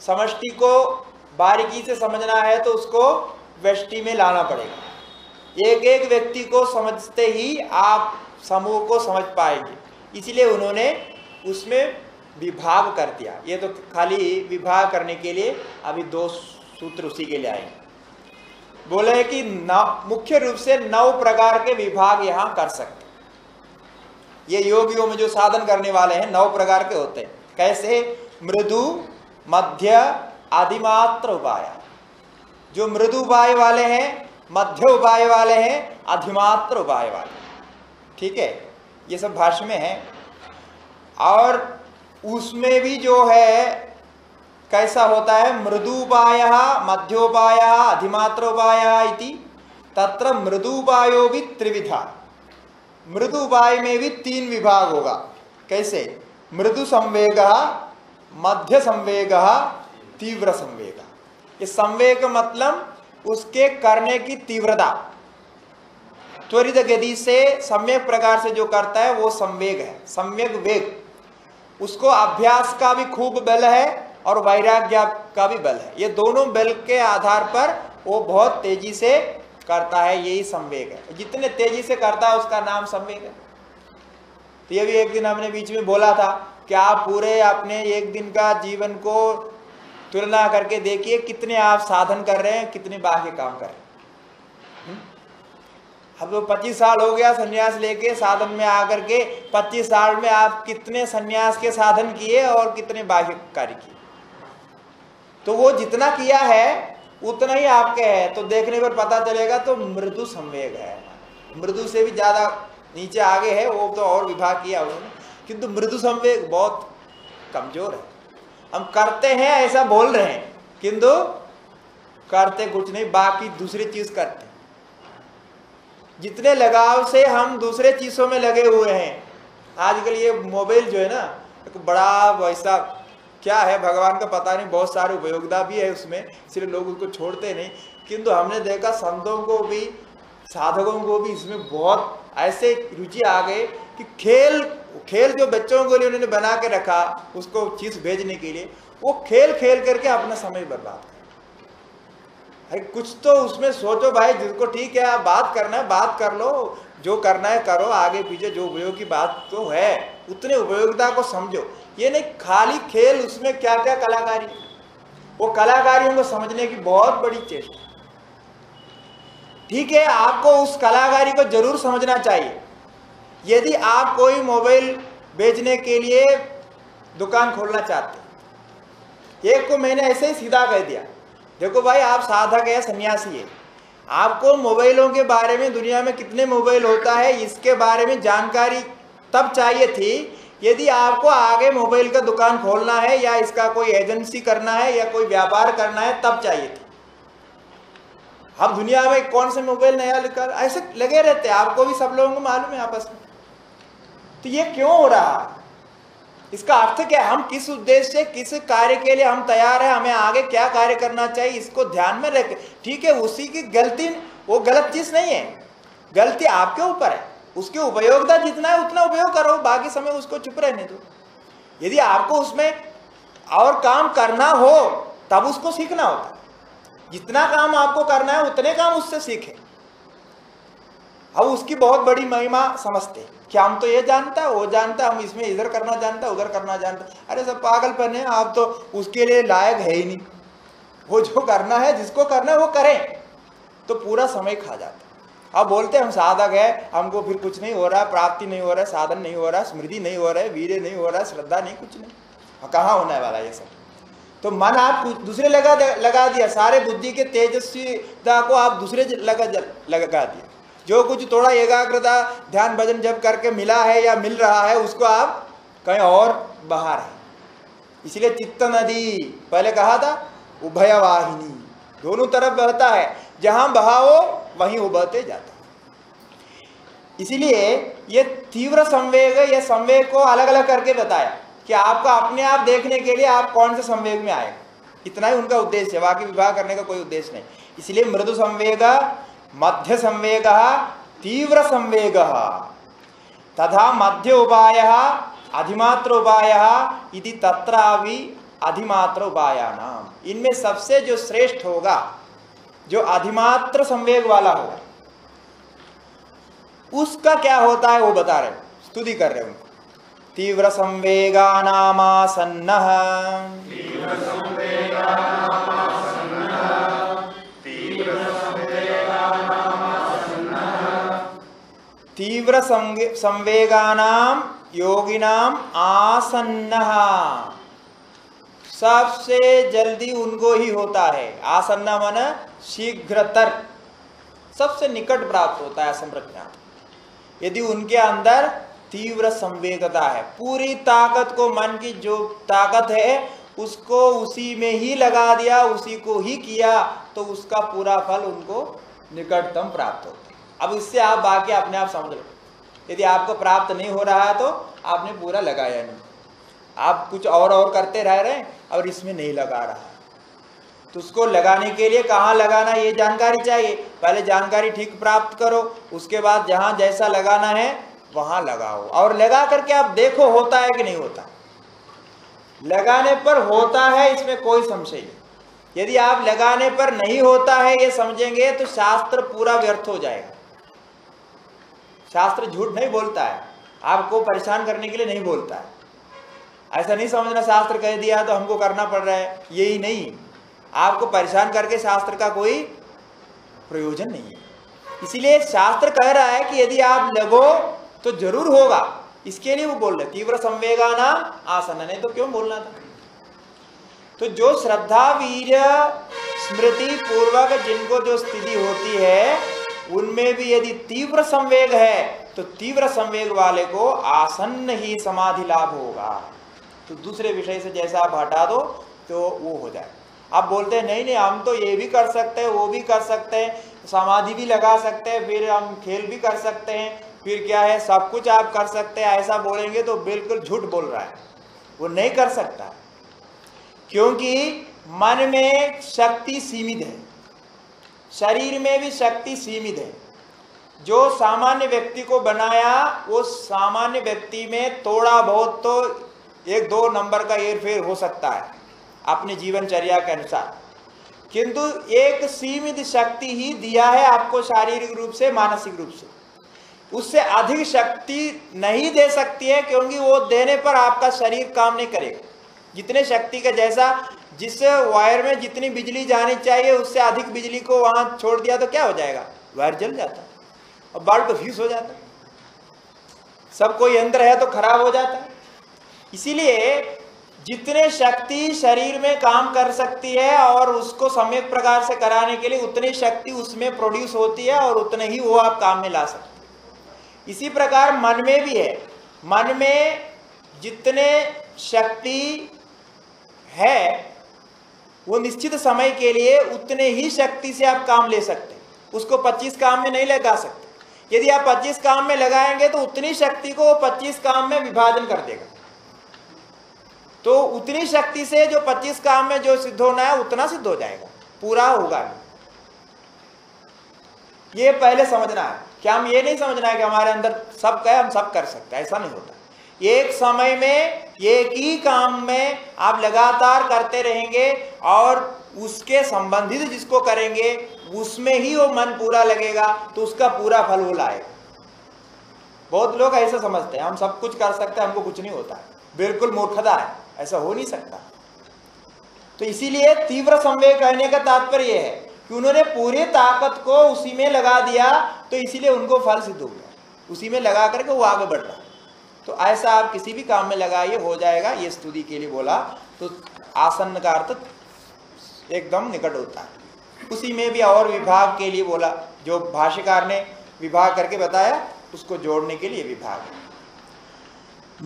समष्टि को बारीकी से समझना है तो उसको व्यष्टि में लाना पड़ेगा। एक एक व्यक्ति को समझते ही आप समूह को समझ पाएँगे। इसलिए उन्होंने उसमें विभाग कर दिया। ये तो खाली विभाग करने के लिए अभी दो सूत्र उसी के लिए आएँगे। बोले कि मुख्य रूप से नौ प्रकार के विभाग यहाँ कर सकते ये योगियों में जो साधन करने वाले हैं, नौ प्रकार के होते हैं। कैसे? मृदु मध्य आदिमात्र उपाय। जो मृदु उपाय वाले हैं, मध्य उपाय वाले हैं अधिमात्र उपाय वाले। ठीक है? ये सब भाष्य में है। और उसमें भी जो है, कैसा होता है? मृदुपाय मध्योपाय अधिमात्रोपाय तत्र मृदुपायो भी त्रिविधा। मृदु उपाय में भी तीन विभाग होगा। कैसे? मृदु संवेग मध्य संवेग तीव्र संवेग ये संवेग मतलब उसके करने की तीव्रता। त्वरित गति से सम्यक प्रकार से जो करता है, वो संवेग है, सम्यक वेग। उसको अभ्यास का भी खूब बल है और वैराग्य का भी बल है। ये दोनों बल के आधार पर वो बहुत तेज़ी से करता है, यही संवेग है। जितने तेज़ी से करता है, उसका नाम संवेग है। तो ये भी एक दिन हमने बीच में बोला था कि आप पूरे अपने एक दिन का जीवन को तुलना करके देखिए कितने आप साधन कर रहे हैं, कितने बाह्य काम कर रहे हैं। हम्म? अब तो पच्चीस साल हो गया सन्यास लेके साधन में आकर के, पच्चीस साल में आप कितने सन्यास के साधन किए और कितने बाह्य कार्य किए। तो वो जितना किया है, उतना ही आपके है। तो देखने पर पता चलेगा तो मृदु संवेग है। मृदु से भी ज़्यादा नीचे आगे है, वो तो और विभाग किया उन्होंने। किंतु मृदु संवेग बहुत कमज़ोर है। हम करते हैं, ऐसा बोल रहे हैं। किंतु करते कुछ नहीं, बाकी दूसरी चीज़ करते जितने लगाव से हम दूसरे चीज़ों में लगे हुए हैं, आजकल ये मोबाइल जो है ना, एक बड़ा वैसा क्या है, भगवान का पता नहीं, बहुत सारे उपयोगिता भी है उसमें, इसलिए लोग उसको छोड़ते नहीं। किंतु हमने देखा संतों को भी, साधकों को भी इसमें बहुत ऐसे रुचि आ गए कि खेल खेल जो बच्चों के लिए उन्होंने बना के रखा, उसको चीज़ भेजने के लिए, वो खेल खेल करके अपना समय बर्बाद कर अरे, कुछ तो उसमें सोचो भाई, जिसको ठीक है, आप बात करना है, बात कर लो। जो करना है करो, आगे पीछे जो उपयोग की बात तो है, उतने उपयोगिता को समझो। ये नहीं, खाली खेल, उसमें क्या क्या कलाकारी? वो कलाकारियों को समझने की बहुत बड़ी चेष्टा। ठीक है, आपको उस कलाकारी को ज़रूर समझना चाहिए। यदि आप कोई मोबाइल बेचने के लिए दुकान खोलना चाहते एक को मैंने ऐसे ही सीधा कह दिया, देखो भाई, आप साधक है, सन्यासी है। आपको मोबाइलों के बारे में दुनिया में कितने मोबाइल होता है, इसके बारे में जानकारी तब चाहिए थी यदि आपको आगे मोबाइल का दुकान खोलना है या इसका कोई एजेंसी करना है या कोई व्यापार करना है, तब चाहिए थी। अब दुनिया में कौन से मोबाइल नया निकाल ऐसे लगे रहते हैं। आपको भी सब लोगों को मालूम है आपस में। तो ये क्यों हो रहा? है इसका अर्थ क्या है? हम किस उद्देश्य से, किस कार्य के लिए हम तैयार है? हमें आगे क्या कार्य करना चाहिए? इसको ध्यान में रखें, ठीक है? उसी की गलती, वो गलत चीज़ नहीं है। गलती आपके ऊपर है। उसकी उपयोगिता जितना है, उतना उपयोग करो। बाकी समय उसको चुप रहने दो। यदि आपको उसमें और काम करना हो, तब उसको सीखना होता जितना काम आपको करना है, उतने काम उससे सीखे। अब उसकी बहुत बड़ी महिमा समझते क्या हम तो ये जानता है, वो जानता है, हम इसमें इधर करना जानता है, उधर करना जानता है। अरे सब पागलपन है, आप तो उसके लिए लायक है ही नहीं। वो जो करना है, जिसको करना है, वो करें। तो पूरा समय खा जाता अब बोलते हम साधक है, हमको फिर कुछ नहीं हो रहा, प्राप्ति नहीं हो रहा है साधन नहीं हो रहा, स्मृति नहीं हो रहा है वीर नहीं हो रहा है श्रद्धा नहीं, कुछ नहीं। कहाँ होने वाला ये सब? तो मन आप दूसरे लगा लगा दिया, सारे बुद्धि के तेजस्वीता को आप दूसरे लगा लगा दिया। जो कुछ थोड़ा एकाग्रता, ध्यान भजन जब करके मिला है या मिल रहा है, उसको आप कहीं और बहा रहे इसलिए चित्त नदी, पहले कहा था उभय वाहिनी दोनों तरफ़ बहता है। जहाँ बहाओ, वहीं उबहते जाता इसीलिए ये तीव्र संवेग, ये संवेग को अलग अलग करके बताया कि आपका अपने आप देखने के लिए आप कौन से संवेग में आए। इतना ही उनका उद्देश्य है, बाकी विवाह करने का कोई उद्देश्य नहीं। इसलिए मृदु संवेग मध्य संवेग तीव्र संवेग तथा मध्य उपाय, अधिमात्र उपाय इति तत्रावि अधिमात्र उपाया नाम इनमें सबसे जो श्रेष्ठ होगा, जो अधिमात्र संवेग वाला होगा, उसका क्या होता है वो बता रहे स्तुति कर रहे उनको। तीव्र संवेगा नामासन्न तीव्र संवेगानाम योगिनाम आसन्न। सबसे जल्दी उनको ही होता है। आसन्न मन शीघ्रतर। सबसे निकट प्राप्त होता है संरचना यदि उनके अंदर तीव्र संवेगता है, पूरी ताकत को मन की जो ताकत है, उसको उसी में ही लगा दिया, उसी को ही किया तो उसका पूरा फल उनको निकटतम प्राप्त होता है। अब इससे आप बाकी अपने आप समझ लो। यदि आपको प्राप्त नहीं हो रहा है तो आपने पूरा लगाया नहीं। आप कुछ और और करते रह रहे हैं और इसमें नहीं लगा रहा। तो उसको लगाने के लिए कहाँ लगाना ये जानकारी चाहिए। पहले जानकारी ठीक प्राप्त करो, उसके बाद जहाँ जैसा लगाना है, वहाँ लगाओ। और लगा करके आप देखो होता है कि नहीं होता। लगाने पर होता है, इसमें कोई संशय नहीं। यदि आप लगाने पर नहीं होता है, ये समझेंगे तो शास्त्र पूरा व्यर्थ हो जाएगा। शास्त्र झूठ नहीं बोलता है। आपको परेशान करने के लिए नहीं बोलता है। ऐसा नहीं समझना शास्त्र कह दिया तो हमको करना पड़ रहा है। यही नहीं। आपको परेशान करके शास्त्र का कोई प्रयोजन नहीं है। इसीलिए शास्त्र कह रहा है कि यदि आप लगो तो ज़रूर होगा। इसके लिए वो बोल रहे तीव्र संवेगा नाम आसन। नहीं तो क्यों बोलना था? तो जो श्रद्धा वीर स्मृति पूर्वक जिनको जो स्थिति होती है उनमें भी यदि तीव्र संवेग है तो तीव्र संवेग वाले को आसन्न ही समाधि लाभ होगा। तो दूसरे विषय से जैसा आप हटा दो तो वो हो जाए। आप बोलते हैं, नहीं नहीं, हम तो ये भी कर सकते हैं, वो भी कर सकते हैं, समाधि भी लगा सकते हैं, फिर हम खेल भी कर सकते हैं, फिर क्या है, सब कुछ आप कर सकते हैं, ऐसा बोलेंगे तो बिल्कुल झूठ बोल रहा है। वो नहीं कर सकता, क्योंकि मन में शक्ति सीमित है। शरीर में भी शक्ति सीमित है। जो सामान्य व्यक्ति को बनाया, वो सामान्य व्यक्ति में थोड़ा बहुत तो एक दो नंबर का एरफेर हो सकता है अपने जीवनचर्या के अनुसार। किंतु एक सीमित शक्ति ही दिया है आपको शारीरिक रूप से, मानसिक रूप से। उससे अधिक शक्ति नहीं दे सकती है, क्योंकि वो देने पर आपका शरीर काम नहीं करेगा। जितने शक्ति का जैसा जिस वायर में जितनी बिजली जानी चाहिए, उससे अधिक बिजली को वहाँ छोड़ दिया तो क्या हो जाएगा? वायर जल जाता। और बल्ब फ्यूज हो जाता। सब कोई यंत्र है तो खराब हो जाता। है इसीलिए जितने शक्ति शरीर में काम कर सकती है और उसको सम्यक प्रकार से कराने के लिए उतनी शक्ति उसमें प्रोड्यूस होती है और उतने ही वो आप काम में ला सकते इसी प्रकार मन में भी है। मन में जितने शक्ति है, वो निश्चित समय के लिए उतने ही शक्ति से आप काम ले सकते हैं। उसको 25 काम में नहीं लगा सकते। यदि आप 25 काम में लगाएँगे तो उतनी शक्ति को वो 25 काम में विभाजन कर देगा। तो उतनी शक्ति से जो 25 काम में जो सिद्ध होना है, उतना सिद्ध हो जाएगा। पूरा होगा ये पहले समझना है। क्या हम ये नहीं समझना है कि हमारे अंदर सब है हम सब कर सकते हैं? ऐसा नहीं होता। एक समय में एक ही काम में आप लगातार करते रहेंगे और उसके संबंधित जिसको करेंगे, उसमें ही वो मन पूरा लगेगा तो उसका पूरा फल वो लाएगा बहुत लोग ऐसा समझते हैं, हम सब कुछ कर सकते हैं, हमको कुछ नहीं होता। बिल्कुल मूर्खता है, ऐसा हो नहीं सकता। तो इसीलिए तीव्र संवेग कहने का तात्पर्य है कि उन्होंने पूरी ताकत को उसी में लगा दिया तो इसीलिए उनको फल सिद्ध हो गया। उसी में लगा करके वो आगे बढ़ रहा। तो ऐसा आप किसी भी काम में लगाइए, हो जाएगा, ये स्तुति के लिए बोला। तो आसन्न का अर्थ एकदम निकट होता है। उसी में भी और विभाग के लिए बोला, जो भाष्यकार ने विभाग करके बताया, उसको जोड़ने के लिए विभाग।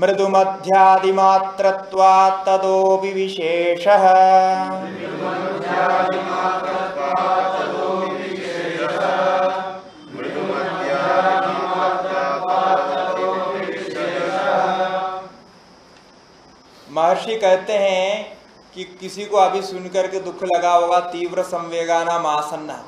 मृदु मध्यादिमात्रत्वा तदो विशेष महर्षि कहते हैं कि किसी को अभी सुनकर के दुख लगा होगा, तीव्र संवेगाना आसन्ना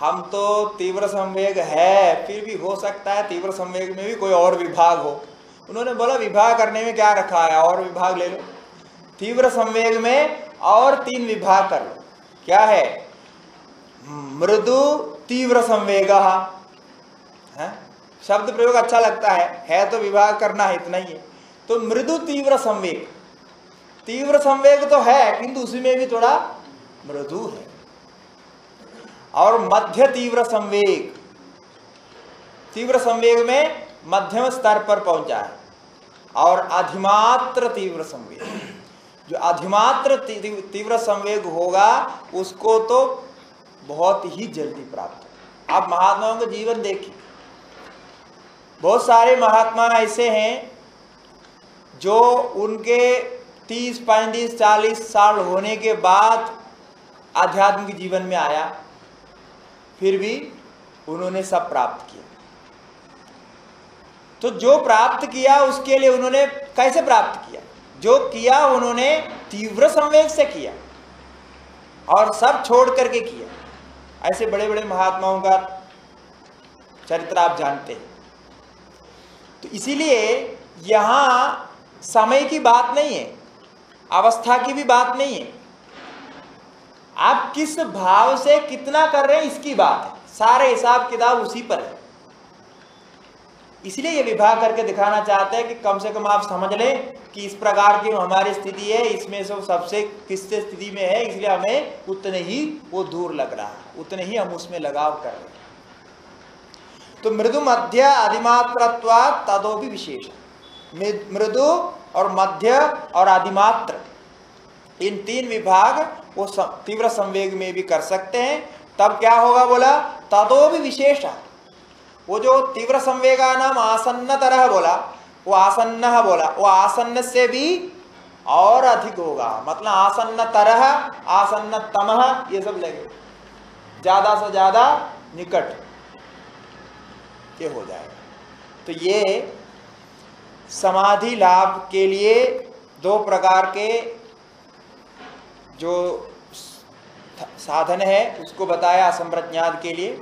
हम तो तीव्र संवेग है, फिर भी हो सकता है तीव्र संवेग में भी कोई और विभाग हो। उन्होंने बोला, विभाग करने में क्या रखा है? और विभाग ले लो। तीव्र संवेग में और तीन विभाग कर लो। क्या है? मृदु तीव्र संवेग। शब्द प्रयोग अच्छा लगता है। है तो विभाग करना है, इतना ही है। तो मृदु तीव्र संवेग। तीव्र संवेग तो है, किंतु उसी में भी थोड़ा मृदु है। और मध्य तीव्र संवेग तीव्र संवेग में मध्यम स्तर पर पहुँचा है। और अधिमात्र तीव्र संवेग, जो अधिमात्र तीव्र संवेग होगा, उसको तो बहुत ही जल्दी प्राप्त आप महात्माओं का जीवन देखिए। बहुत सारे महात्मा ऐसे हैं, जो उनके तीस, पैंतीस, चालीस साल होने के बाद आध्यात्मिक जीवन में आया। फिर भी उन्होंने सब प्राप्त किया। तो जो प्राप्त किया, उसके लिए उन्होंने कैसे प्राप्त किया? जो किया, उन्होंने तीव्र संवेग से किया और सब छोड़ करके किया। ऐसे बड़े बड़े महात्माओं का चरित्र आप जानते हैं। तो इसीलिए यहाँ समय की बात नहीं है। अवस्था की भी बात नहीं है। आप किस भाव से कितना कर रहे हैं इसकी बात है। सारे हिसाब किताब उसी पर है। इसलिए ये विभाग करके दिखाना चाहते हैं कि कम से कम आप समझ लें कि इस प्रकार की हमारी स्थिति है, इसमें से सबसे किस स्थिति में है, इसलिए हमें उतने ही वो दूर लग रहा है। उतने ही हम उसमें लगाव कर रहे हैं। तो मृदु मध्य अधिमात्रत्वा तदो भी विशेष मृदु और मध्य और अधिमात्र इन तीन विभाग वो तीव्र संवेग में भी कर सकते हैं। तब क्या होगा बोला? तदो भी विशेष। वो जो तीव्र संवेगा नाम आसन्न तरह बोला, वो आसन्न बोला, वो आसन्न से भी और अधिक होगा। मतलब आसन्न तरह, आसन्न तमह, ये सब लगे ज़्यादा से ज़्यादा निकट ये हो जाएगा। तो ये समाधि लाभ के लिए दो प्रकार के जो साधन है, उसको बताया असंप्रज्ञात के लिए।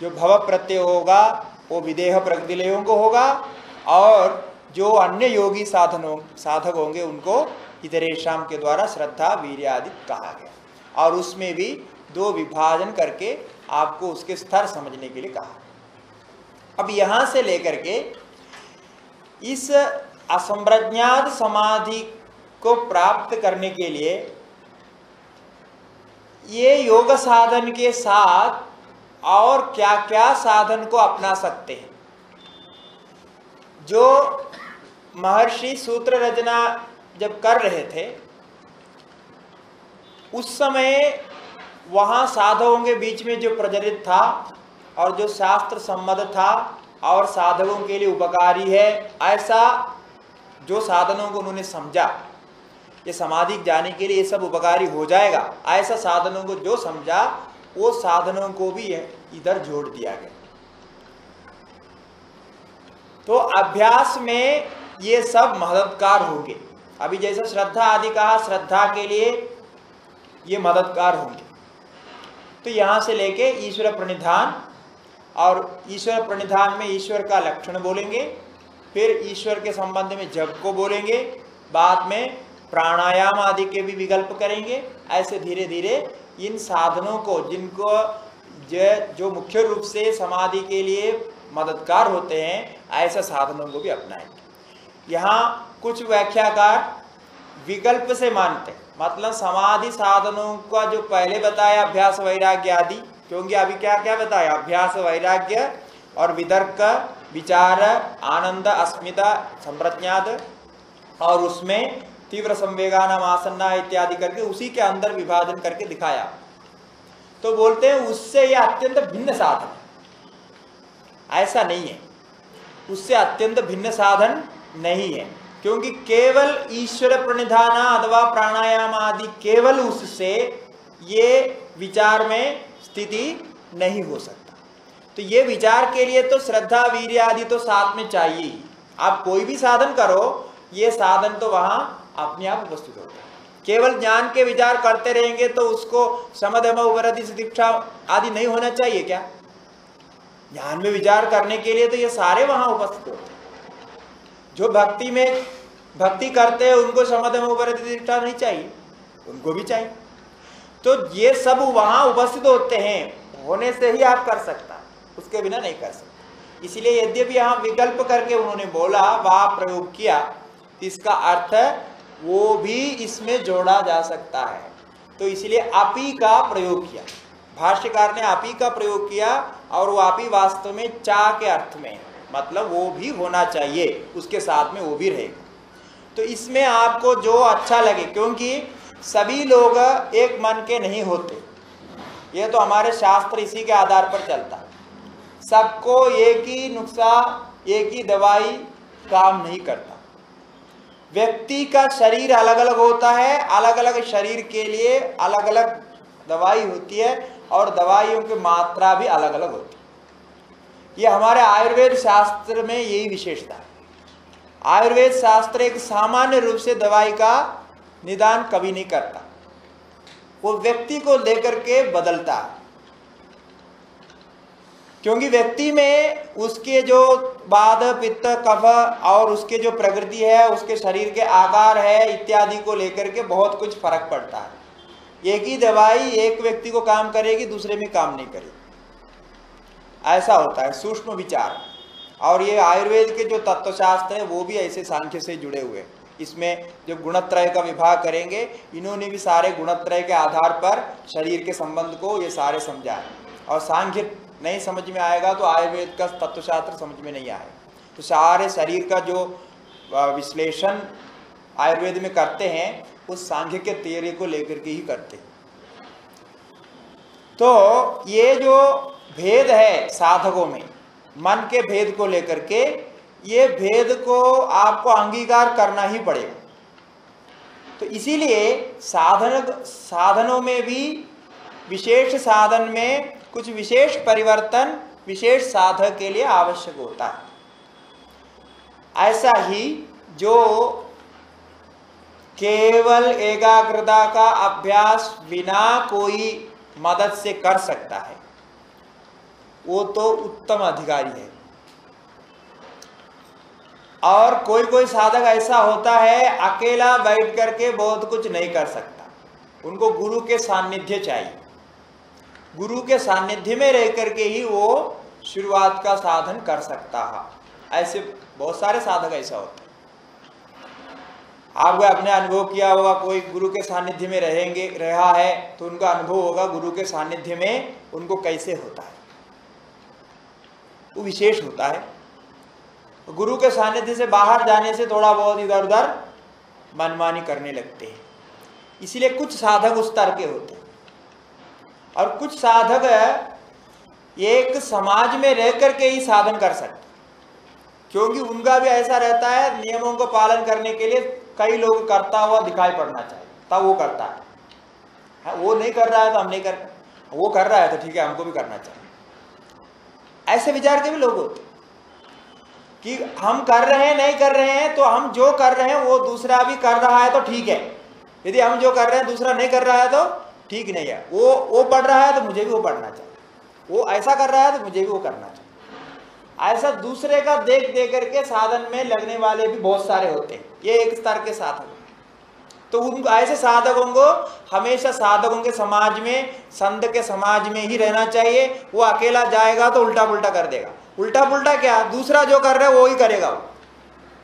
जो भव प्रत्यय होगा, वो विदेह प्रगतिलयों को होगा और जो अन्य योगी साधनों, साधक होंगे, उनको इतरेशम के द्वारा श्रद्धा वीर आदि कहा गया। और उसमें भी दो विभाजन करके आपको उसके स्तर समझने के लिए कहा। अब यहाँ से लेकर के इस असंप्रज्ञात समाधि को प्राप्त करने के लिए ये योग साधन के साथ और क्या क्या साधन को अपना सकते हैं। जो महर्षि सूत्र रचना जब कर रहे थे, उस समय वहाँ साधकों के बीच में जो प्रचलित था और जो शास्त्र सम्मत था और साधकों के लिए उपकारी है। ऐसा जो साधनों को उन्होंने समझा, ये समाधि जाने के लिए ये सब उपकारी हो जाएगा। ऐसा साधनों को जो समझा, वो साधनों को भी इधर जोड़ दिया गया। तो अभ्यास में ये सब मददगार होंगे। अभी जैसे श्रद्धा आदि कहा, श्रद्धा के लिए ये मददगार होंगे। तो यहाँ से लेके ईश्वर प्रणिधान और ईश्वर प्रणिधान में ईश्वर का लक्षण बोलेंगे, फिर ईश्वर के संबंध में जप को बोलेंगे, बाद में प्राणायाम आदि के भी विकल्प करेंगे। ऐसे धीरे धीरे इन साधनों को, जिनको जो मुख्य रूप से समाधि के लिए मददगार होते हैं, ऐसे साधनों को भी अपनाएँगे। यहाँ कुछ व्याख्याकार विकल्प से मानते मतलब समाधि साधनों का जो पहले बताया अभ्यास वैराग्य आदि क्योंकि अभी क्या क्या बताया? अभ्यास, वैराग्य और विदर्क, विचार, आनंद, अस्मिता संप्रज्ञात और उसमें तीव्र संवेगान आसन्ना इत्यादि करके उसी के अंदर विभाजन करके दिखाया। तो बोलते हैं, उससे यह अत्यंत भिन्न साधन ऐसा नहीं है। उससे अत्यंत भिन्न साधन नहीं है। क्योंकि केवल ईश्वर प्रणिधान अथवा प्राणायाम आदि केवल उससे ये विचार में स्थिति नहीं हो सकता। तो ये विचार के लिए तो श्रद्धा वीर आदि तो साथ में चाहिए। आप कोई भी साधन करो, ये साधन तो वहाँ अपने आप उपस्थित होता है। केवल ज्ञान के विचार करते रहेंगे तो उसको समधम उपरधि शिक्षा आदि नहीं होना चाहिए क्या? ज्ञान में विचार करने के लिए तो ये सारे वहाँ उपस्थित होते हैं। जो भक्ति में भक्ति करते हैं, उनको समध में उपरिष्ठा नहीं चाहिए। उनको भी चाहिए। तो ये सब वहाँ उपस्थित होते हैं। होने से ही आप कर सकता। उसके बिना नहीं कर सकते। इसलिए यद्यपि यहाँ विकल्प करके उन्होंने बोला, वह प्रयोग किया इसका अर्थ वो भी इसमें जोड़ा जा सकता है। तो इसलिए आपी का प्रयोग किया। भाष्यकार ने आपी का प्रयोग किया और वो आपी वास्तव में चा के अर्थ में मतलब वो भी होना चाहिए, उसके साथ में वो भी रहेगा। तो इसमें आपको जो अच्छा लगे, क्योंकि सभी लोग एक मन के नहीं होते। ये तो हमारे शास्त्र इसी के आधार पर चलता। सबको एक ही नुस्खा, एक ही दवाई काम नहीं करता। व्यक्ति का शरीर अलग अलग होता है अलग अलग शरीर के लिए अलग अलग दवाई होती है और दवाइयों की मात्रा भी अलग अलग होती है। ये हमारे आयुर्वेद शास्त्र में यही विशेषता है। आयुर्वेद शास्त्र एक सामान्य रूप से दवाई का निदान कभी नहीं करता। वो व्यक्ति को लेकर के बदलता है। क्योंकि व्यक्ति में उसके जो बाध, पित्त, कफ और उसके जो प्रकृति है, उसके शरीर के आकार है, इत्यादि को लेकर के बहुत कुछ फ़र्क पड़ता है। एक ही दवाई एक व्यक्ति को काम करेगी, दूसरे में काम नहीं करेगी। ऐसा होता है, सूक्ष्म विचार। और ये आयुर्वेद के जो तत्वशास्त्र है, वो भी ऐसे सांख्य से जुड़े हुए इसमें जो गुणत्रय का विभाग करेंगे, इन्होंने भी सारे गुणत्रय के आधार पर शरीर के संबंध को ये सारे समझाए और सांख्य नहीं समझ में आएगा तो आयुर्वेद का तत्वशास्त्र समझ में नहीं आएगा। तो सारे शरीर का जो विश्लेषण आयुर्वेद में करते हैं, उस सांख्य के तेरे को लेकर के ही करते हैं। तो ये जो भेद है साधकों में, मन के भेद को लेकर के ये भेद को आपको अंगीकार करना ही पड़ेगा। तो इसीलिए साधन, साधनों में भी, विशेष साधन में कुछ विशेष परिवर्तन, विशेष साधक के लिए आवश्यक होता है। ऐसा ही जो केवल एकाग्रता का अभ्यास बिना कोई मदद से कर सकता है, वो तो उत्तम अधिकारी है। और कोई कोई साधक ऐसा होता है, अकेला बैठ करके बहुत कुछ नहीं कर सकता। उनको गुरु के सानिध्य चाहिए। गुरु के सानिध्य में रह करके ही वो शुरुआत का साधन कर सकता है। ऐसे बहुत सारे साधक ऐसा होते आपको अपने अनुभव किया होगा, कोई गुरु के सानिध्य में रहेंगे, रहा है तो उनका अनुभव होगा गुरु के सानिध्य में उनको कैसे होता है। वो विशेष होता है। गुरु के सानिध्य से बाहर जाने से थोड़ा बहुत इधर उधर मनमानी करने लगते हैं। इसीलिए कुछ साधक उस तरह के होते हैं। और कुछ साधक एक समाज में रह करके ही साधन कर सकते क्योंकि उनका भी ऐसा रहता है नियमों को पालन करने के लिए कई लोग करता हुआ दिखाई पड़ना चाहिए। तब वो करता है। हाँ, वो नहीं कर रहा है तो हम नहीं कर वो कर रहा है तो ठीक है हमको भी करना चाहिए। ऐसे विचार के भी लोग होते कि हम कर रहे हैं, नहीं कर रहे हैं तो हम जो कर रहे हैं, वो दूसरा भी कर रहा है तो ठीक है। यदि हम जो कर रहे हैं, दूसरा नहीं कर रहा है तो ठीक नहीं है। वो वो पढ़ रहा है तो मुझे भी वो पढ़ना चाहिए। वो ऐसा कर रहा है तो मुझे भी वो करना चाहिए। ऐसा दूसरे का देख देख करके साधन में लगने वाले भी बहुत सारे होते हैं। ये एक स्तर के साधक तो उन, ऐसे साधकों को हमेशा साधकों के समाज में, संत के समाज में ही रहना चाहिए। वो अकेला जाएगा तो उल्टा पुल्टा कर देगा। उल्टा पुल्टा क्या? दूसरा जो कर रहा है वो ही करेगा वो।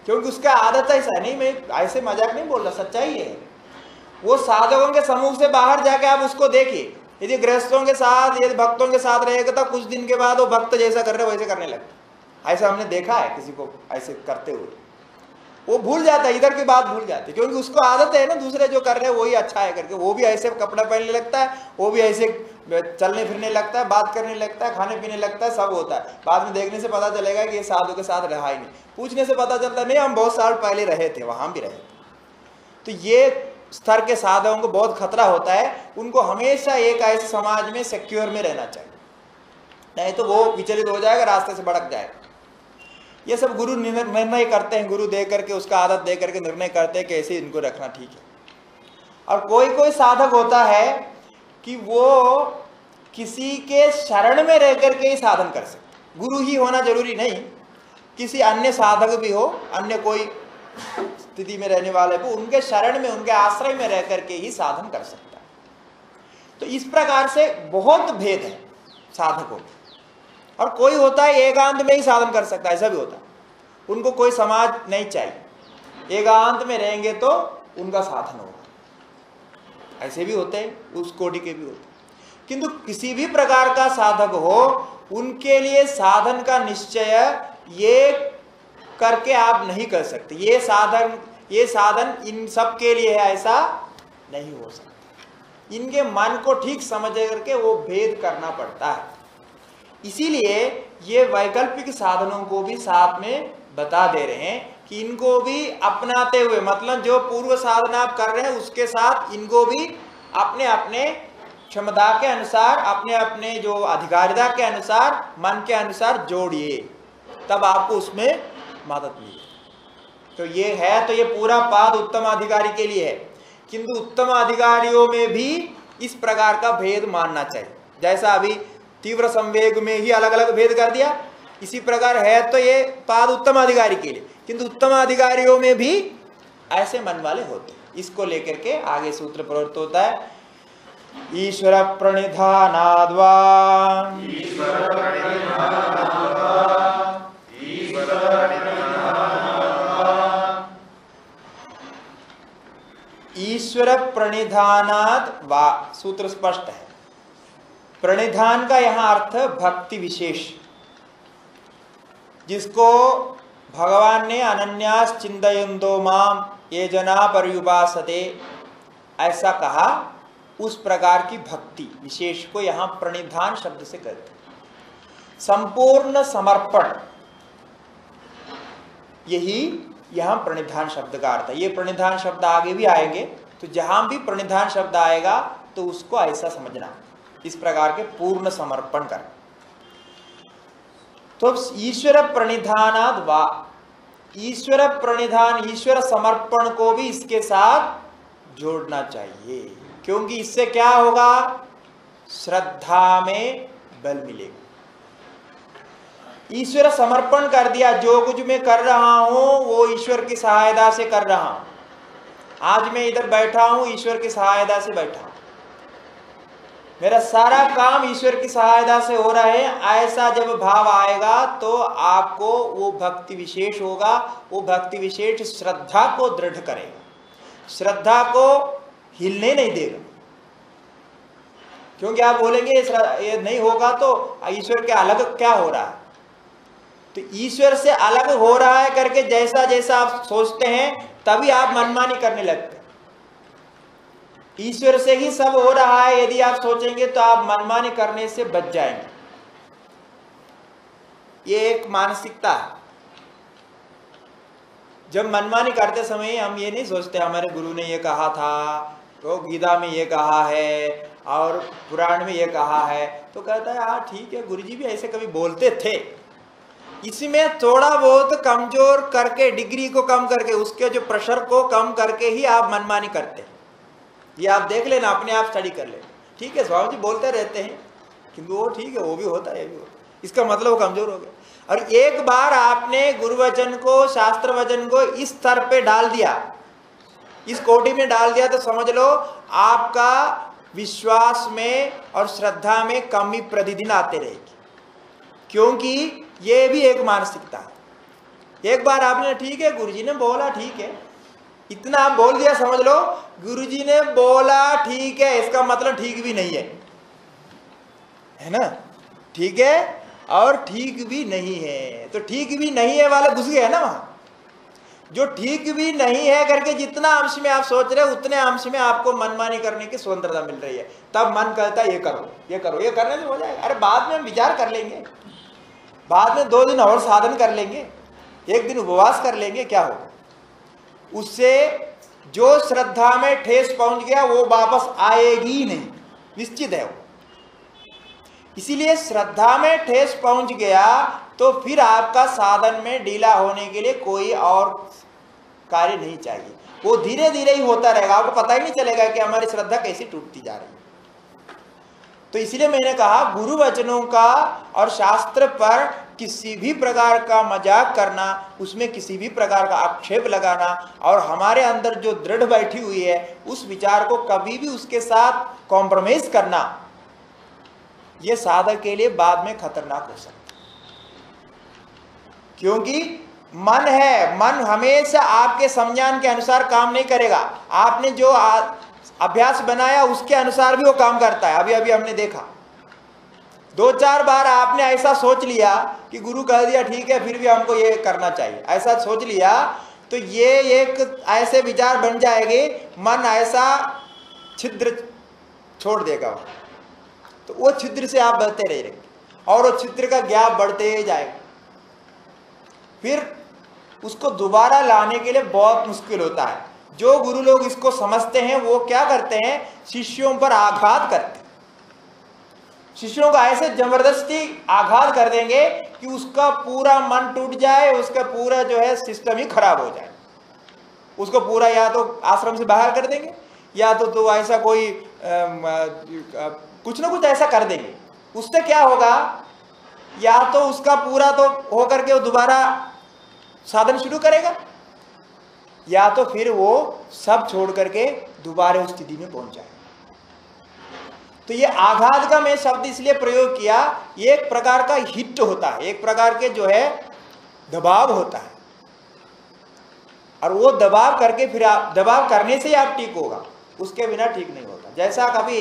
क्योंकि उसका आदत ऐसा नहीं, मैं ऐसे मज़ाक नहीं बोल रहा, सच्चाई है। वो साधकों के समूह से बाहर जाके आप उसको देखिए। यदि गृहस्थों के साथ, यदि भक्तों के साथ रहेगा तो कुछ दिन के बाद वो भक्त जैसा कर रहे वैसे करने लगता ऐसा हमने देखा है किसी को ऐसे करते हुए। वो भूल जाता है, इधर की बात भूल जाती है, क्योंकि उसको आदत है ना, दूसरे जो कर रहे हैं, वही अच्छा है करके, वो भी ऐसे कपड़ा पहनने लगता है, वो भी ऐसे चलने फिरने लगता है, बात करने लगता है, खाने पीने लगता है, सब होता है। बाद में देखने से पता चलेगा कि ये साधु के साथ रहा ही नहीं। पूछने से पता चलता नहीं, हम बहुत साल पहले रहे थे, वहाँ भी रहे थे। तो ये स्तर के साधकों को बहुत खतरा होता है, उनको हमेशा एक ऐसे समाज में सिक्योर में रहना चाहिए। नहीं तो वो विचलित हो जाएगा, रास्ते से भड़क जाएगा। ये सब गुरु निर्णय करते हैं, गुरु दे करके उसका आदत दे करके निर्णय करते हैं कैसे इनको रखना ठीक है। और कोई कोई साधक होता है कि वो किसी के शरण में रह करके ही साधन कर सकते गुरु ही होना ज़रूरी नहीं। किसी अन्य साधक भी हो, अन्य कोई स्थिति में रहने वाले को उनके शरण में, उनके आश्रय में रह करके ही साधन कर सकता है। तो इस प्रकार से बहुत भेद है साधकों में। और कोई होता है, एकांत में ही साधन कर सकता है, ऐसा भी होता है। उनको कोई समाज नहीं चाहिए। एकांत में रहेंगे तो उनका साधन होगा। ऐसे भी होते हैं, उस कोटि के भी होते किंतु किसी भी प्रकार का साधक हो, उनके लिए साधन का निश्चय ये करके आप नहीं कर सकते। ये साधन ये साधन इन सब के लिए है, ऐसा नहीं हो सकता। इनके मन को ठीक समझ करके वो भेद करना पड़ता है। इसीलिए ये वैकल्पिक साधनों को भी साथ में बता दे रहे हैं कि इनको भी अपनाते हुए मतलब जो पूर्व साधना आप कर रहे हैं, उसके साथ इनको भी अपने अपने क्षमता के अनुसार, अपने अपने जो अधिकारिता के अनुसार, मन के अनुसार जोड़िए। तब आपको उसमें मदद मिले तो ये है तो ये पूरा पाद उत्तम अधिकारी के लिए है। किंतु उत्तम अधिकारियों में भी इस प्रकार का भेद मानना चाहिए। जैसा अभी तीव्र संवेग में ही अलग अलग भेद कर दिया। इसी प्रकार है तो ये पाद उत्तम अधिकारी के लिए। किंतु उत्तम अधिकारियों में भी ऐसे मन वाले होते इसको लेकर के आगे सूत्र प्रवृत्त होता है ईश्वर प्रणिधानाद्वा। ईश्वर प्रणिधानाद वा सूत्र स्पष्ट है। प्रणिधान का यहाँ अर्थ भक्ति विशेष। जिसको भगवान ने अनन्यास चिंदो माम, ये जना पर्युपासते, ऐसा कहा, उस प्रकार की भक्ति विशेष को यहाँ प्रणिधान शब्द से कहते संपूर्ण समर्पण, यही यहाँ प्रणिधान शब्द का अर्थ है। ये प्रणिधान शब्द आगे भी आएँगे तो जहाँ भी प्रणिधान शब्द आएगा तो उसको ऐसा समझना। इस प्रकार के पूर्ण समर्पण कर। तो ईश्वर प्रणिधान ईश्वर प्रणिधान, ईश्वर समर्पण को भी इसके साथ जोड़ना चाहिए। क्योंकि इससे क्या होगा? श्रद्धा में बल मिलेगा। ईश्वर समर्पण कर दिया, जो कुछ मैं कर रहा हूँ, वो ईश्वर की सहायता से कर रहा हूँ। आज मैं इधर बैठा हूँ, ईश्वर की सहायता से बैठा हूँ। मेरा सारा काम ईश्वर की सहायता से हो रहा है। ऐसा जब भाव आएगा तो आपको वो भक्ति विशेष होगा, वो भक्ति विशेष श्रद्धा को दृढ़ करेगा। श्रद्धा को हिलने नहीं देगा। क्योंकि आप बोलेंगे ये नहीं होगा तो ईश्वर के अलग क्या हो रहा है? तो ईश्वर से अलग हो रहा है करके जैसा जैसा आप सोचते हैं, तभी आप मनमानी करने लगते ईश्वर से ही सब हो रहा है, यदि आप सोचेंगे तो आप मनमानी करने से बच जाएँगे। ये एक मानसिकता है। जब मनमानी करते समय हम ये नहीं सोचते, हमारे गुरु ने ये कहा था तो गीता में ये कहा है, और पुराण में ये कहा है तो कहता है हाँ ठीक है गुरुजी भी ऐसे कभी बोलते थे। इसमें थोड़ा बहुत कमज़ोर करके, डिग्री को कम करके, उसके जो प्रेशर को कम करके ही आप मनमानी करते ये आप देख लेना, अपने आप स्टडी कर लेना। ठीक है स्वामी जी बोलते रहते हैं किंतु वो ठीक है, वो भी होता है, ये भी होता है। इसका मतलब कमज़ोर हो गया और एक बार आपने गुरुवचन को, शास्त्र वचन को इस स्तर पे डाल दिया, इस कोटि में डाल दिया तो समझ लो आपका विश्वास में और श्रद्धा में कमी प्रतिदिन आते रहेगी। क्योंकि ये भी एक मानसिकता है। एक बार आपने, ठीक है, गुरुजी ने बोला, ठीक है इतना बोल दिया, समझ लो। गुरुजी ने बोला, ठीक है, इसका मतलब ठीक भी नहीं है। है ना? ठीक है? और ठीक भी नहीं है। तो ठीक भी नहीं है वाले घुस गए ना वहाँ? जो ठीक भी नहीं है करके जितना अंश में आप सोच रहे हो, उतने अंश में आपको मनमानी करने की स्वतंत्रता मिल रही है। तब मन कहता है, ये करो ये करो, ये करने से हो जाएगा। अरे, बाद में हम विचार कर लेंगे। बाद में दो दिन और साधन कर लेंगे। एक दिन उपवास कर लेंगे, क्या होगा? उससे जो श्रद्धा में ठेस पहुँच गया, वो वापस आएगी नहीं। निश्चित है वो। इसीलिए श्रद्धा में ठेस पहुँच गया तो फिर आपका साधन में ढीला होने के लिए कोई और कार्य नहीं चाहिए। वो धीरे धीरे ही होता रहेगा। आपको पता ही नहीं चलेगा कि हमारी श्रद्धा कैसी टूटती जा रही है। तो इसलिए मैंने कहा, गुरु वचनों का और शास्त्र पर किसी भी प्रकार का मज़ाक करना, उसमें किसी भी प्रकार का आक्षेप लगाना और हमारे अंदर जो दृढ़ बैठी हुई है, उस विचार को कभी भी उसके साथ कॉम्प्रोमाइज करना, ये साधक के लिए बाद में खतरनाक हो सकता क्योंकि मन है, मन हमेशा आपके समझान के अनुसार काम नहीं करेगा। आपने जो अभ्यास बनाया, उसके अनुसार भी वो काम करता है। अभी अभी हमने देखा। दो चार बार आपने ऐसा सोच लिया कि गुरु कह दिया, ठीक है, फिर भी हमको ये करना चाहिए। ऐसा सोच लिया तो ये एक ऐसे विचार बन जाएँगे, मन ऐसा छिद्र छोड़ देगा। तो वो छिद्र से आप बढ़ते रहेंगे और वो छिद्र का ज्ञाप बढ़ते जाएगा। फिर उसको दोबारा लाने के लिए बहुत मुश्किल होता है। जो गुरु लोग इसको समझते हैं वो क्या करते हैं? शिष्यों पर आघात करते शिष्यों का ऐसे ज़बरदस्ती आघात कर देंगे कि उसका पूरा मन टूट जाए उसका पूरा जो है सिस्टम ही खराब हो जाए। उसको पूरा या तो आश्रम से बाहर कर देंगे या तो तो ऐसा कोई आ, आ, कुछ ना कुछ ऐसा कर देंगे। उससे क्या होगा? या तो उसका पूरा तो होकर के वो दोबारा साधन शुरू करेगा या तो फिर वो सब छोड़ करके दोबारा उस स्थिति में पहुँच जाए। तो ये आघात का मैं शब्द इसलिए प्रयोग किया एक प्रकार का हिट होता है, एक प्रकार के जो है दबाव होता है। और वो दबाव करके फिर आप, दबाव करने से ही आप ठीक होगा, उसके बिना ठीक नहीं होता। जैसा कभी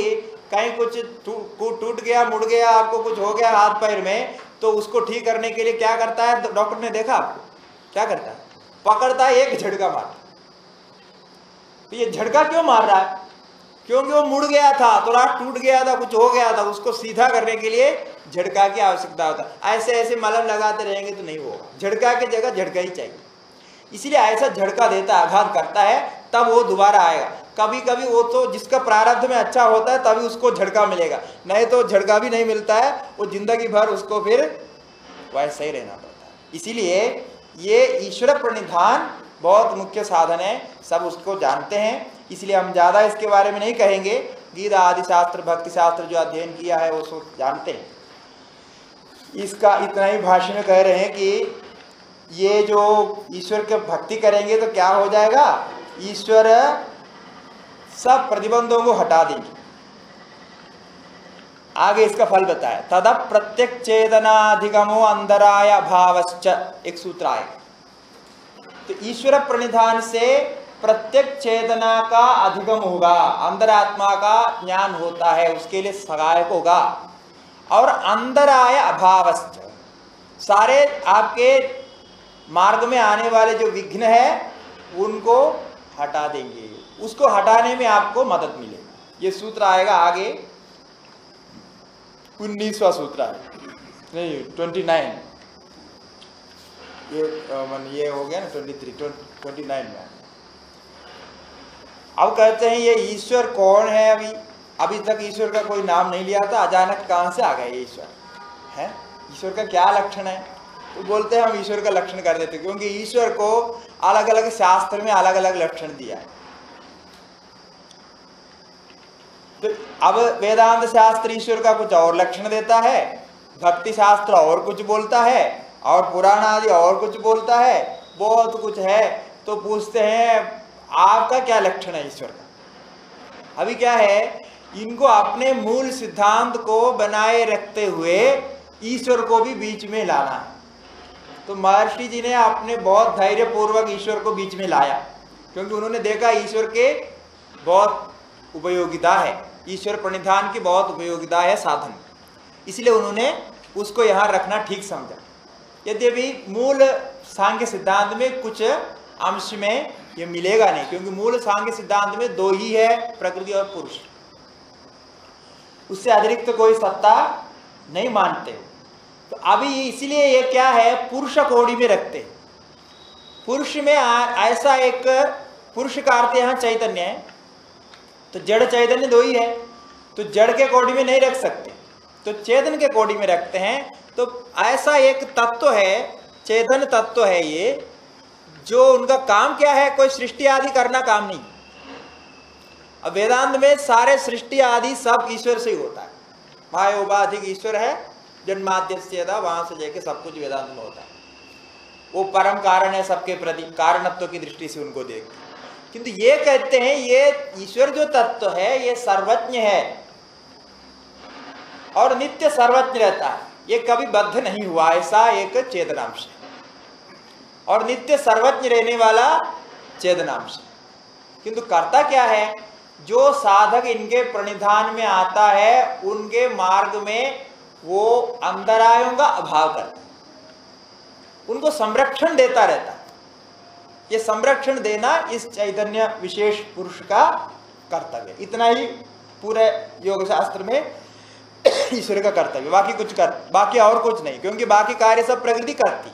कहीं कुछ टूट गया, मुड़ गया, आपको कुछ हो गया हाथ पैर में तो उसको ठीक करने के लिए क्या करता है? डॉक्टर ने देखा आपको? क्या करता है? पकड़ता है एक झटका मारता तो ये झटका क्यों मार रहा है? क्योंकि वो मुड़ गया था तो रात टूट गया था, कुछ हो गया था, उसको सीधा करने के लिए झटका की आवश्यकता होता ऐसे ऐसे मलम लगाते रहेंगे तो नहीं होगा। झटका की जगह झटका ही चाहिए। इसलिए ऐसा झटका देता, आघात करता है, तब वो दोबारा आएगा। कभी कभी वो तो जिसका प्रारब्ध में अच्छा होता है, तभी उसको झटका मिलेगा। नहीं तो झटका भी नहीं मिलता है, वो ज़िंदगी भर उसको फिर वैसे ही रहना पड़ता है। इसीलिए ये ईश्वर प्रणिधान बहुत मुख्य साधन है, सब उसको जानते हैं। इसलिए हम ज़्यादा इसके बारे में नहीं कहेंगे। गीता आदि शास्त्र भक्ति शास्त्र जो अध्ययन किया है, वो सब जानते हैं। इसका इतना ही भाषण में कह रहे हैं कि ये जो ईश्वर के भक्ति करेंगे तो क्या हो जाएगा? ईश्वर सब प्रतिबंधों को हटा देंगे। आगे इसका फल बताया। तद प्रत्यक चेतनाधिगमो अंदराय भावश्च एक सूत्र आए तो ईश्वर प्रणिधान से प्रत्येक चेतना का अधिगम होगा, अंतरात्मा का ज्ञान होता है, उसके लिए सहायक होगा। और अंदर आय अभाव सारे आपके मार्ग में आने वाले जो विघ्न है, उनको हटा देंगे। उसको हटाने में आपको मदद मिलेगी। ये सूत्र आएगा आगे। उन्नीसवा सूत्र है। नहीं ट्वेंटी नाइन ये मन ये हो गया ना ट्वेंटी थ्री ट्वेंटी नाइन में। अब कहते हैं, ये ईश्वर कौन है अभी? अभी तक ईश्वर का कोई नाम नहीं लिया था, अचानक कहाँ से आ गए ईश्वर? है? ईश्वर का क्या लक्षण है? तो बोलते हैं, हम ईश्वर का लक्षण कर देते क्योंकि ईश्वर को अलग अलग शास्त्र में अलग अलग लक्षण दिया है तो अब वेदांत शास्त्र ईश्वर का कुछ और लक्षण देता है, भक्ति शास्त्र और कुछ बोलता है, और पुराण आदि और कुछ बोलता है, बहुत कुछ है तो पूछते हैं, आपका क्या लक्षण है ईश्वर का? अभी क्या है, इनको अपने मूल सिद्धांत को बनाए रखते हुए ईश्वर को भी बीच में लाना है। तो महर्षि जी ने अपने बहुत धैर्य पूर्वक ईश्वर को बीच में लाया, क्योंकि उन्होंने देखा ईश्वर के बहुत उपयोगिता है। ईश्वर प्रणिधान की बहुत उपयोगिता है साधन। इसलिए उन्होंने उसको यहाँ रखना ठीक समझा। यद्यपि मूल सांख्य सिद्धांत में कुछ अंश में ये मिलेगा नहीं, क्योंकि मूल सांख्य सिद्धांत में दो ही है, प्रकृति और पुरुष। उससे अतिरिक्त तो कोई सत्ता नहीं मानते। तो अभी इसीलिए ये क्या है, पुरुष कोड़ी में रखते। पुरुष में ऐसा एक पुरुष का अर्थ यहाँ चैतन्य है। तो जड़ चैतन्य दो ही है। तो जड़ के कोड़ी में नहीं रख सकते। तो चेतन के कोड़ी में रखते हैं। तो ऐसा एक तत्व है, चेतन तत्व है ये, जो उनका काम क्या है? कोई सृष्टि आदि करना काम नहीं। अब वेदांत में सारे सृष्टि आदि सब ईश्वर से ही होता है। माया उपाधिक ईश्वर है जन्माद्य से वहाँ से लेके सब कुछ वेदांत में होता है। वो परम कारण है सबके प्रति, कारणत्व की दृष्टि से उनको देख किंतु ये कहते हैं, ये ईश्वर जो तत्व है, ये सर्वज्ञ है। और नित्य सर्वज्ञ रहता है। ये कभी बद्ध नहीं हुआ, ऐसा एक चेतनांश है। और नित्य सर्वज्ञ रहने वाला चेतनांश है। किंतु करता क्या है? जो साधक इनके प्रणिधान में आता है, उनके मार्ग में वो अंतरायों का अभाव करता उनको संरक्षण देता रहता ये संरक्षण देना इस चैतन्य विशेष पुरुष का कर्तव्य इतना ही पूरे योग शास्त्र में ईश्वर का कर्तव्य। बाकी कुछ कर, बाकी और कुछ नहीं, क्योंकि बाकी कार्य सब प्रकृति करती।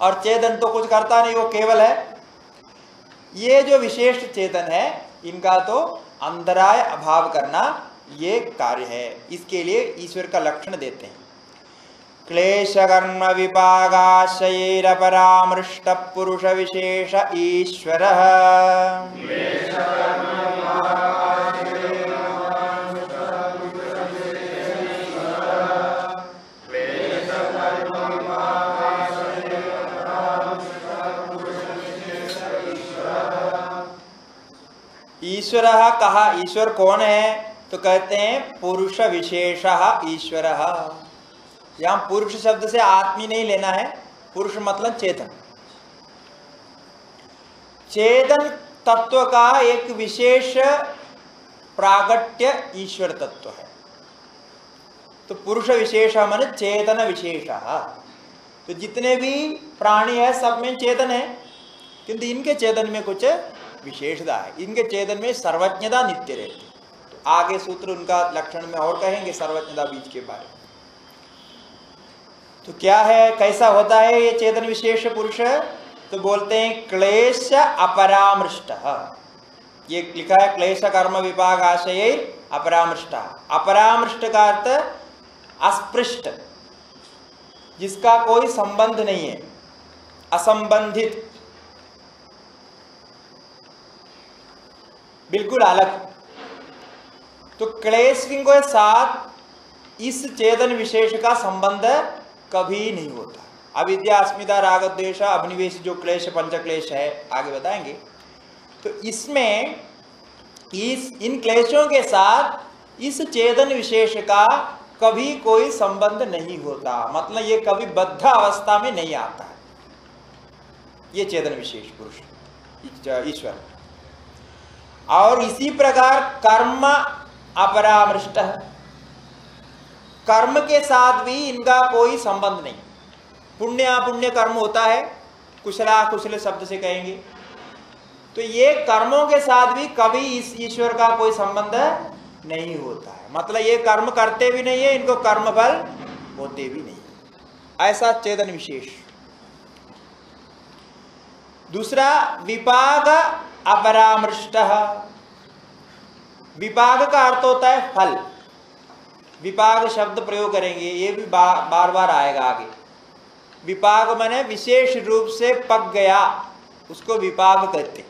और चेतन तो कुछ करता नहीं, वो केवल है। ये जो विशेष चेतन है, इनका तो अंतराय अभाव करना ये कार्य है। इसके लिए ईश्वर का लक्षण देते हैं। क्लेशकर्म विपागाशयैरपरामृष्ट पुरुष विशेष ईश्वर। ईश्वर कहा, ईश्वर कौन है? तो कहते हैं पुरुष विशेष ईश्वर। यहाँ पुरुष शब्द से आत्मी नहीं लेना है, पुरुष मतलब चेतन। चेतन तत्व का एक विशेष प्रागट्य ईश्वर तत्व है। तो पुरुष विशेष मन चेतन विशेष। तो जितने भी प्राणी है, सब में चेतन है, किंतु इनके चेतन में कुछ विशेषता है। इनके चेतन में सर्वज्ञता नित्य रहती है। तो आगे सूत्र उनका लक्षण में और कहेंगे सर्वज्ञता बीज के बारे में। तो क्या है? कैसा होता है ये चेतन विशेष पुरुष? तो बोलते हैं, क्लेश अपरामृष्ट। ये लिखा है, क्लेश कर्म विभाग आशय अपरामृष्ट। अपरामृष्ट का अर्थ अस्पृष्ट, जिसका कोई संबंध नहीं है। असंबंधित। बिल्कुल अलग। तो क्लेश के साथ इस चेतन विशेष का संबंध कभी नहीं होता। अविद्या अस्मिता राग द्वेश अभिनिवेश जो क्लेश पंच क्लेश है, आगे बताएँगे। तो इसमें इस, इन क्लेशों के साथ इस चेतन विशेष का कभी कोई संबंध नहीं होता। मतलब ये कभी बद्ध अवस्था में नहीं आता। ये चेतन विशेष पुरुष, ईश्वर। और इसी प्रकार कर्म अपरामृष्ट। कर्म के साथ भी इनका कोई संबंध नहीं। पुण्य अपुण्य कर्म होता है, कुशला कुशल शब्द से कहेंगे। तो ये कर्मों के साथ भी कभी इस ईश्वर का कोई संबंध नहीं होता है। मतलब ये कर्म करते भी नहीं है, इनको कर्म फल होते भी नहीं ऐसा चेतन विशेष। दूसरा, विपाक अपरामृष्ट। विपाक का अर्थ होता है फल। विपाक शब्द प्रयोग करेंगे ये भी बा, बार बार आएगा आगे। विपाक मैंने विशेष रूप से पक गया उसको विपाक कहते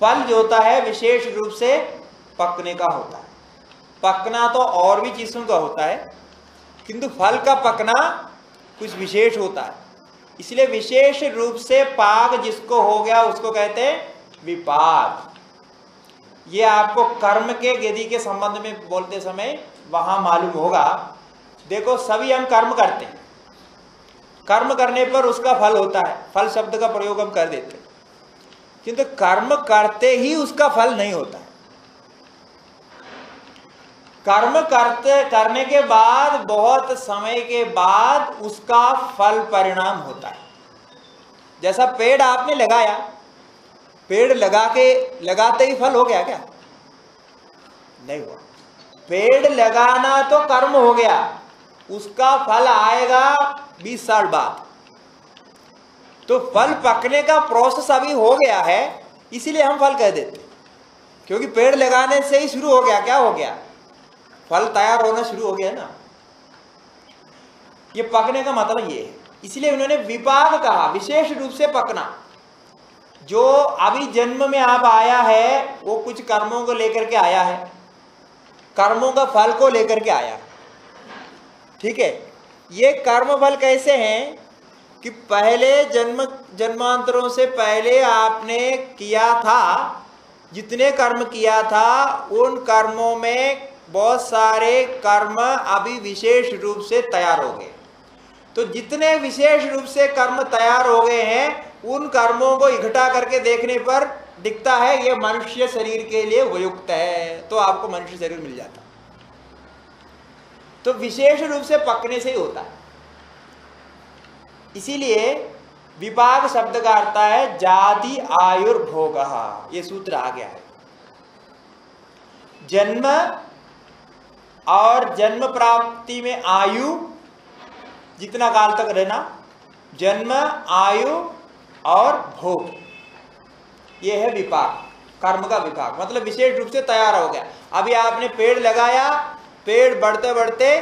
फल जो होता है विशेष रूप से पकने का होता है। पकना तो और भी चीज़ों का होता है किंतु फल का पकना कुछ विशेष होता है। इसलिए विशेष रूप से पाक जिसको हो गया उसको कहते हैं विपाक। ये आपको कर्म के गति के संबंध में बोलते समय वहाँ मालूम होगा, देखो सभी हम कर्म करते हैं। कर्म करने पर उसका फल होता है, फल शब्द का प्रयोग हम कर देते हैं। किंतु कर्म करते ही उसका फल नहीं होता है। कर्म करते, करने के बाद, बहुत समय के बाद उसका फल परिणाम होता है। जैसा पेड़ आपने लगाया, पेड़ लगा के, लगाते ही फल हो गया क्या? नहीं हुआ। पेड़ लगाना तो कर्म हो गया। उसका फल आएगा बीस साल बाद। तो फल पकने का प्रोसेस अभी हो गया है, इसीलिए हम फल कह देते क्योंकि पेड़ लगाने से ही शुरू हो गया, क्या हो गया? फल तैयार होना शुरू हो गया ना। ये पकने का मतलब ये है। इसलिए उन्होंने विपाक कहा, विशेष रूप से पकना। जो अभी जन्म में आप आया है, वो कुछ कर्मों को लेकर के आया है। कर्मों का फल को लेकर के आया। ठीक है? ये कर्म फल कैसे हैं कि पहले जन्म, जन्मांतरों से पहले आपने किया था, जितने कर्म किया था, उन कर्मों में बहुत सारे कर्म अभी विशेष रूप से तैयार हो गए। तो जितने विशेष रूप से कर्म तैयार हो गए हैं, उन कर्मों को इकट्ठा करके देखने पर दिखता है ये मनुष्य शरीर के लिए उपयुक्त है तो आपको मनुष्य शरीर मिल जाता। तो विशेष रूप से पकने से ही होता है। इसीलिए विभाग शब्द का अर्थ है, जाति आयुर्भोग। ये सूत्र आ गया है। जन्म और जन्म प्राप्ति में आयु, जितना काल तक रहना, जन्म, आयु और भोग। ये है विपाक, कर्म का विपाक। मतलब विशेष रूप से तैयार हो गया। अभी आपने पेड़ लगाया, पेड़ बढ़ते बढ़ते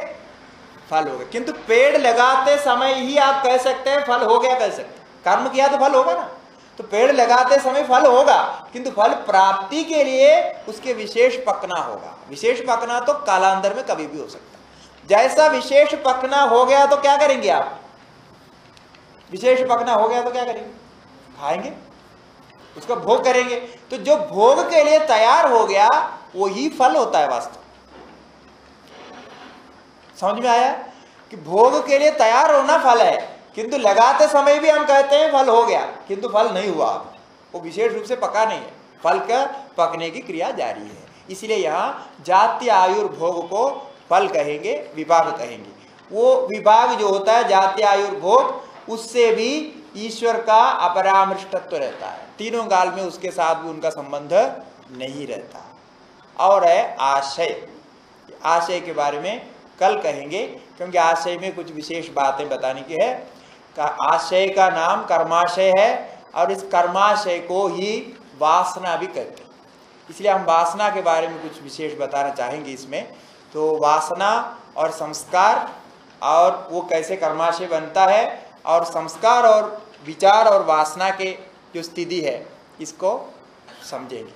फल हो गया किंतु पेड़ लगाते समय ही आप कह सकते हैं फल हो गया कह सकते कर्म किया तो फल होगा ना? तो पेड़ लगाते समय फल होगा, किंतु फल प्राप्ति के लिए उसके विशेष पकना होगा। विशेष पकना तो कालांतर में कभी भी हो सकता है। जैसा विशेष पकना हो गया तो क्या करेंगे आप? विशेष पकना हो गया तो क्या करेंगे? खाएँगे? उसका भोग करेंगे। तो जो भोग के लिए तैयार हो गया, वही फल होता है वास्तव। समझ में आया? कि भोग के लिए तैयार होना फल है, किंतु लगाते समय भी हम कहते हैं फल हो गया, किंतु फल नहीं हुआ। वो विशेष रूप से पका नहीं है। फल का पकने की क्रिया जारी है। इसलिए यहाँ जाति आयुर्भोग को फल कहेंगे, विभाग कहेंगे। वो विभाग जो होता है, जाति आयुर्भोग उससे भी ईश्वर का अपरामृष्टत्व रहता है। तीनों काल में उसके साथ भी उनका संबंध नहीं रहता। और है आशय। आशय के बारे में कल कहेंगे, क्योंकि आशय में कुछ विशेष बातें बताने की है। का आशय का नाम कर्माशय है, और इस कर्माशय को ही वासना भी कहते हैं। इसलिए हम वासना के बारे में कुछ विशेष बताना चाहेंगे इसमें। तो वासना और संस्कार, और वो कैसे कर्माशय बनता है और संस्कार और विचार और वासना के जो स्थिति है इसको समझेंगे।